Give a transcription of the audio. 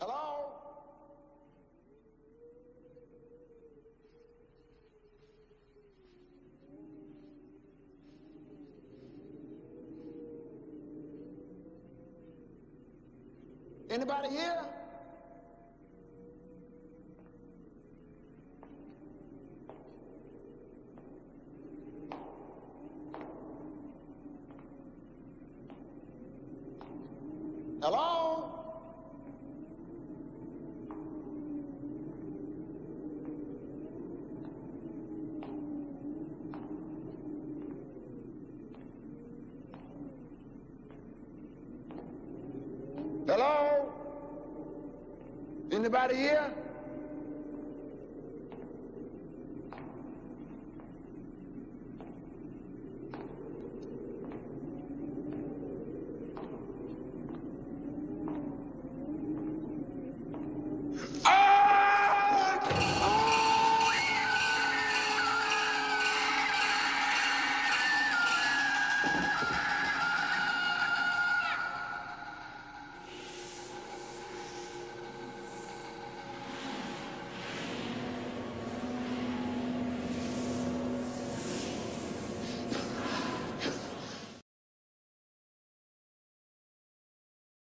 Hello? Anybody here? Hello? Hello? Anybody here?